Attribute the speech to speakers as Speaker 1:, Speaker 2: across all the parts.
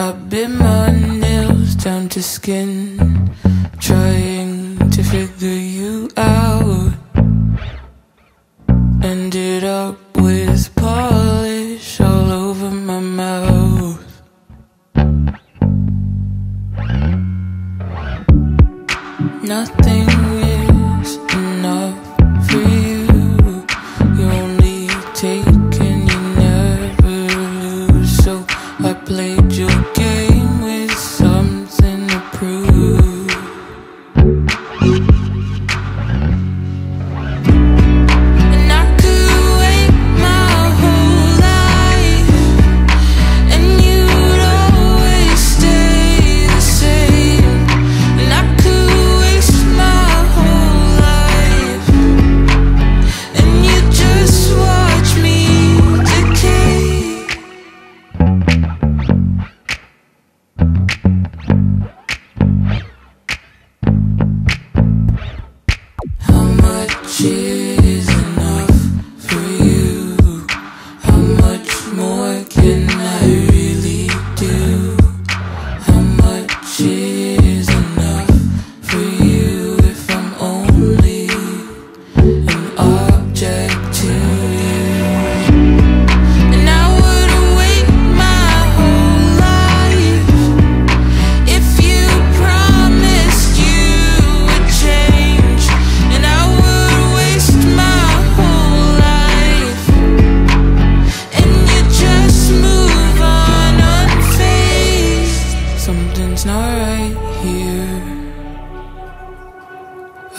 Speaker 1: I bit my nails down to skin, trying to figure you out. Ended up with polish all over my mouth. Nothing is enough for you. You only take and you never lose. So I played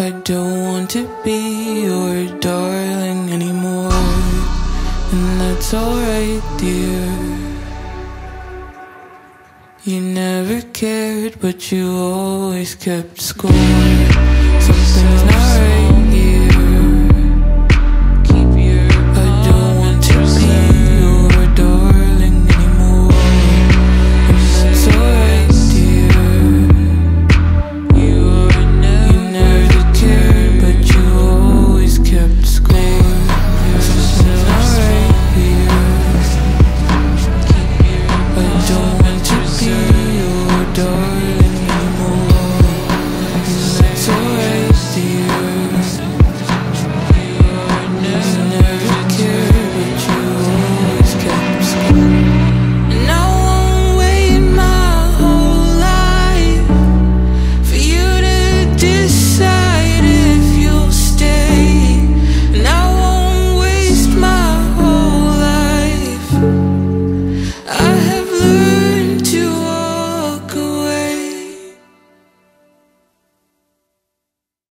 Speaker 1: I don't want to be your darling anymore, and that's alright, dear. You never cared, but you always kept score. Something's not